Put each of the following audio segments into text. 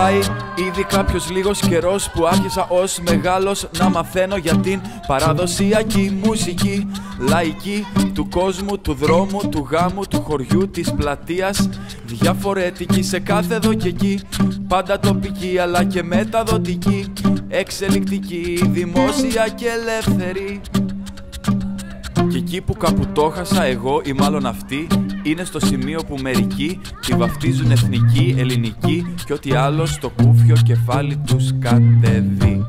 Πάει. Ήδη κάποιος λίγος καιρός που άρχισα ως μεγάλος να μαθαίνω για την παραδοσιακή μουσική. Λαϊκή του κόσμου, του δρόμου, του γάμου, του χωριού, της πλατείας. Διαφορετική σε κάθε εδώ και εκεί Πάντα τοπική αλλά και μεταδοτική. Εξελικτική, δημόσια και ελεύθερη. Και εκεί που κάπου το χάσα εγώ ή μάλλον αυτοί είναι στο σημείο που μερικοί τη βαφτίζουν εθνική, ελληνική και ό,τι άλλο στο κούφιο κεφάλι τους κατεβεί.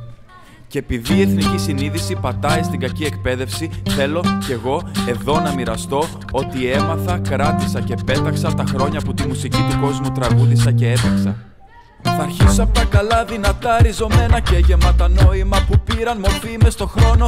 Και επειδή η εθνική συνείδηση πατάει στην κακή εκπαίδευση, θέλω κι εγώ εδώ να μοιραστώ ότι έμαθα, κράτησα και πέταξα τα χρόνια που τη μουσική του κόσμου τραγούδισα και έπαιξα. Θα αρχίσω από τα καλά δυνατά ριζωμένα και γεμάτα νόημα που πήραν μορφή μες στο χρόνο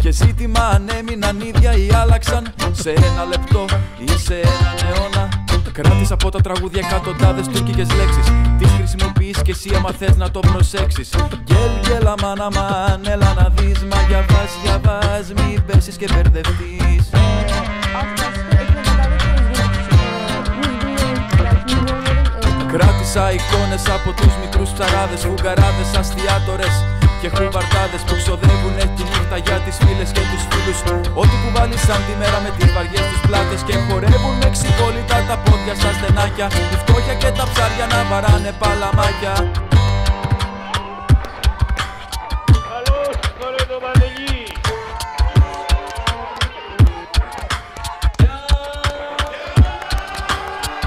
και ζήτημα αν έμειναν ίδια ή άλλαξαν σε ένα λεπτό ή σε έναν αιώνα Κράτησα από τα τραγούδια εκατοντάδες τουρκικές λέξεις. Τις χρησιμοποιείς και εσύ άμα θες να το προσέξεις. Γκέλ, γκέλ, αμάν, αμάν, έλα να δεις. Μα για βάζ, για βάζ, μην πέσεις και μπερδευτείς. Κράτησα εικόνες από τους μικρούς ψαράδες, Βουγκαράδες, αστιάτορες και χουβαρτάδες που ξοδεύουνε τη νύχτα για τις φίλες και τους φίλους Ό,τι κουβάλισαν τη μέρα με τις βαριές τους πλάτες και χορεύουν με ξυπόλυτα τα πόδια στα στενάκια. Η φτώχεια και τα ψάρια να βαράνε παλαμάκια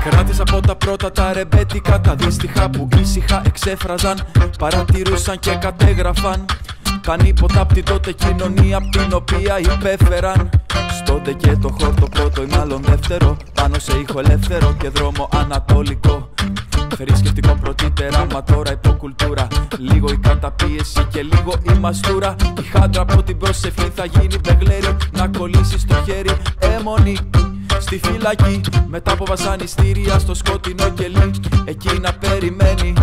Κράτησα από τα πρώτα τα ρεμπέτικα Τα δύστιχα που ήσυχα εξέφραζαν Παρατηρούσαν και κατέγραφαν Τα νύποτα απ' την τότε κοινωνία Απ' την οποία υπέφεραν Στότε και το χόρτο πρώτο ή μάλλον δεύτερο Πάνω σε ήχο ελεύθερο και δρόμο ανατολικό Θρησκευτικό πρωτήτερα, μα τώρα υποκουλτούρα. Λίγο η καταπίεση και λίγο η μαστούρα. Η χάντρα από την προσευχή θα γίνει μπεγλέρι. Να κολλήσεις στο χέρι έμονη στη φυλακή. Μετά από βασανιστήρια στο σκοτεινό κελί. Εκεί να περιμένει.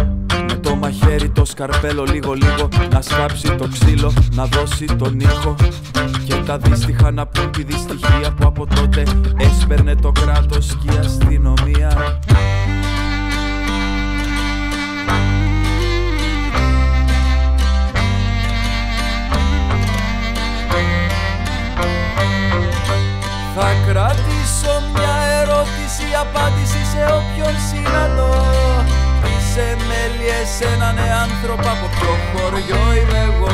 Με το μαχαίρι το σκαρπέλο λίγο λίγο. Να σκάψει το ξύλο να δώσει τον ήχο. Και τα δύστιχα να πούν τη δυστυχία που από τότε Έσπερνε το κράτος και η αστυνομία Θα κρατήσω μια ερώτηση απάντηση σε όποιον συναντώ. Είσαι μέλη έναν άνθρωπο από ποιο χωριό είμαι εγώ.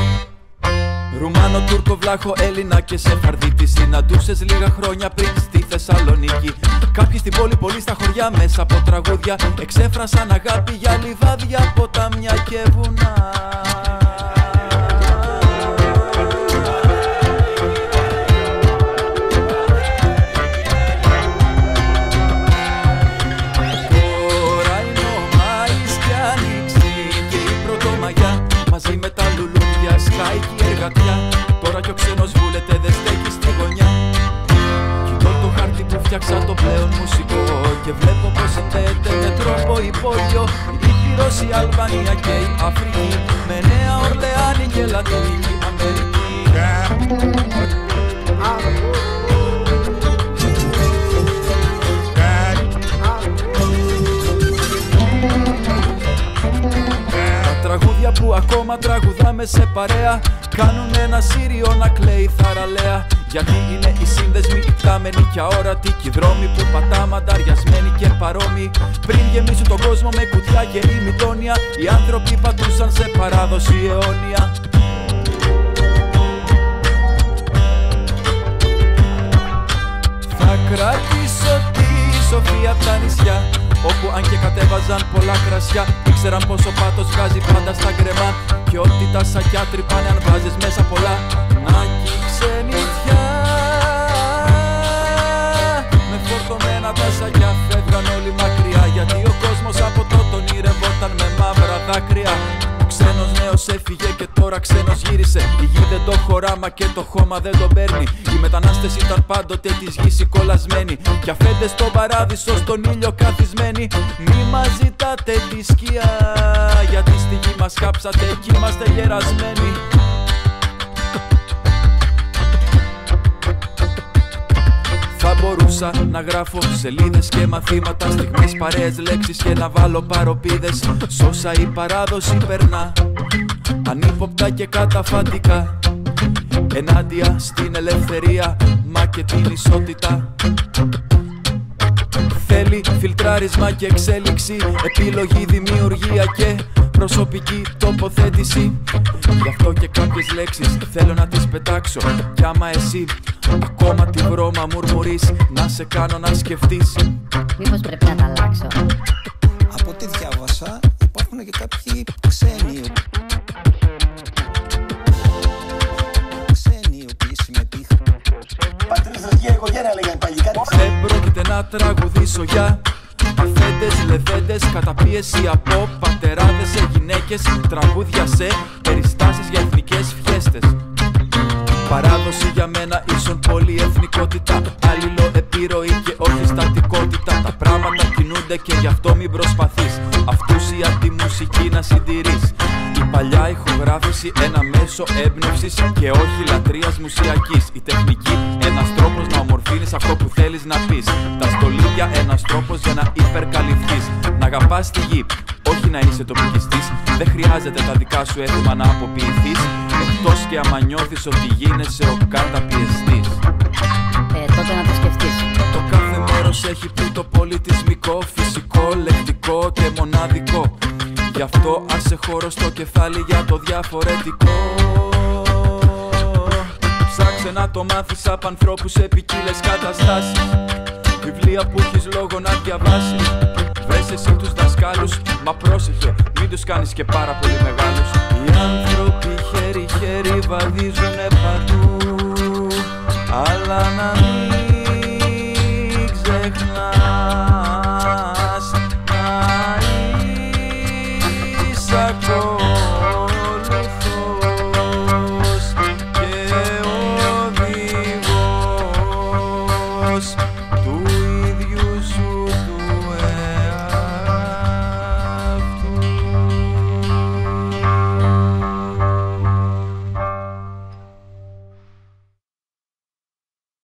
Ρουμάνο, Τούρκο, Βλάχο, Έλληνα και Σεφαρδίτη Συναντούσες λίγα χρόνια πριν στη Θεσσαλονίκη. Κάποιοι στην πόλη, πολλοί στα χωριά μέσα από τραγούδια. Εξέφρασαν αγάπη για λιβάδια, ποτάμια και βουνά σκάει και η εργατιά Τώρα κι ο ξένος βούλεται δεν στέκει στη γωνιά. Κοιτώ το χάρτη που φτιάξα το πλέον μουσικό Και βλέπω πως συνδέεται με τρόπο υπόγειο Η Ήπειρος, η Αλβανία και η Αφρική. Με Νέα Ορλεάνη και Λατινική ακόμα τραγουδάμε σε παρέα. Κάνουν ένα σύριο να κλαίει θαραλέα. Γιατί είναι οι σύνδεσμοι υπτάμενοι και αόρατοι Κι οι δρόμοι που πατάμε ανταριασμένοι και παρόμοιοι. Πριν γεμίσουν τον κόσμο με κουτιά και ημιτόνια Οι άνθρωποι πατούσαν σε παράδοση αιώνια. Θα κρατήσω τη σοφία απ' τα νησιά Όπου αν και κατέβαζαν πολλά κρασιά Ήξεραν πως ο πάτος βγάζει πάντα στα γκρεμά. Και ότι τα σακιά τρυπάνε αν βάζεις μέσα πολλά. Να κι ξενιτιά τώρα ξένος γύρισε. Η γη δεν το χωράμα και το χώμα δεν τον παίρνει. Οι μετανάστες ήταν πάντοτε της γης οι κολλασμένοι. Κι αφέντες στον παράδεισο στον ήλιο καθισμένοι. Μη μας ζητάτε τη σκιά Γιατί στη γη μας κάψατε εκεί είμαστε γερασμένοι. Θα μπορούσα Άρχισα να γράφω σελίδες και μαθήματα Στιγμές παρέες λέξεις και να βάλω παροπίδες. Σώσα η παράδοση περνά Ανύποπτα και καταφατικά Ενάντια στην ελευθερία Μα και την ισότητα. Θέλει φιλτράρισμα και εξέλιξη Επιλογή, δημιουργία και προσωπική τοποθέτηση. Γι' αυτό και κάποιες λέξεις θέλω να τις πετάξω. Κι άμα εσύ ακόμα τη βρώμα μουρμουρείς Να σε κάνω να σκεφτείς. Μήπως πρέπει να τα αλλάξω; Από ό,τι διάβασα υπάρχουν και κάποιοι ξένοι Ξένοι να τραγουδήσω για Αφέντες, λεβέντες, καταπίεση από πατεράδες σε γυναίκες Τραγούδια σε περιστάσεις για εθνικές φιέστες. Παράδοση για μένα ίσον πολυεθνικότητα Αλληλο επιρροή και όχι στατικότητα. Τα πράγματα κινούνται και γι' αυτό μην προσπαθείς. Αυτούσια τη μουσική να συντηρείς. Η παλιά ηχογράφηση ένα μέσο έμπνευσης Και όχι λατρείας μουσιακής. Η τεχνική ένας τρόπος να ομορφύνεις αυτό που θέλεις να πεις. Τα στολίδια ένας τρόπος για να υπερκαλυφθείς. Να αγαπάς τη γη, όχι να είσαι τοπικιστής. Δεν χρειάζεται τα δικά σου έθιμα να αποποιηθείς. Εκτός και άμα νιώθεις ότι γίνεσαι ο καταπιεστής. Ε, τότε να το σκεφτείς. Το κάθε μέρος έχει πει το πολιτισμικό, φυσικό, Γι' αυτό άσε χώρο στο κεφάλι για το διαφορετικό. Ψάξε να το μάθεις από ανθρώπους σε ποικίλες καταστάσεις. Βιβλία που έχεις λόγο να διαβάσεις. Βρες εσύ τους δασκάλους, μα πρόσεχε, μην τους κάνεις και πάρα πολύ μεγάλους. Οι άνθρωποι χέρι-χέρι βαδίζουνε παντού Αλλά να